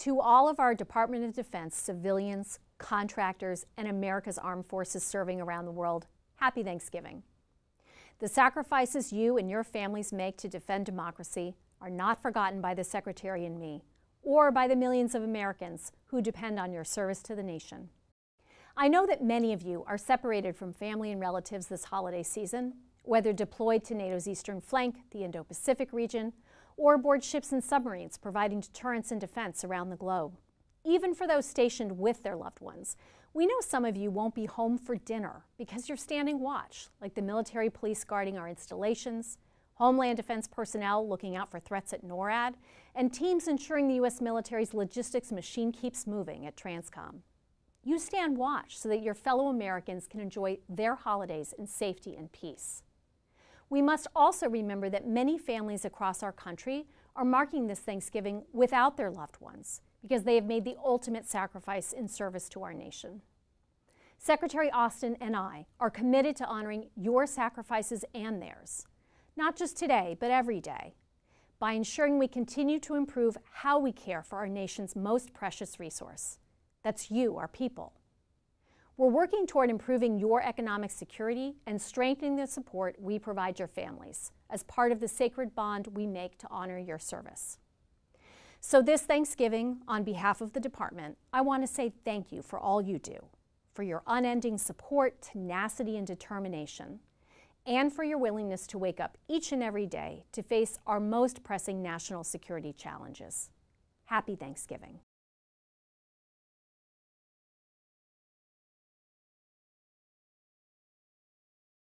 To all of our Department of Defense civilians, contractors, and America's armed forces serving around the world, happy Thanksgiving. The sacrifices you and your families make to defend democracy are not forgotten by the Secretary and me, or by the millions of Americans who depend on your service to the nation. I know that many of you are separated from family and relatives this holiday season, whether deployed to NATO's eastern flank, the Indo Pacific region, or aboard ships and submarines providing deterrence and defense around the globe. Even for those stationed with their loved ones, we know some of you won't be home for dinner because you're standing watch, like the military police guarding our installations, Homeland Defense personnel looking out for threats at NORAD, and teams ensuring the U.S. military's logistics machine keeps moving at TRANSCOM. You stand watch so that your fellow Americans can enjoy their holidays in safety and peace. We must also remember that many families across our country are marking this Thanksgiving without their loved ones because they have made the ultimate sacrifice in service to our nation. Secretary Austin and I are committed to honoring your sacrifices and theirs not just today, but every day, by ensuring we continue to improve how we care for our nation's most precious resource. That's you, our people. We're working toward improving your economic security and strengthening the support we provide your families as part of the sacred bond we make to honor your service. So, this Thanksgiving, on behalf of the department, I want to say thank you for all you do, for your unending support, tenacity, and determination and for your willingness to wake up each and every day to face our most pressing national security challenges. Happy Thanksgiving.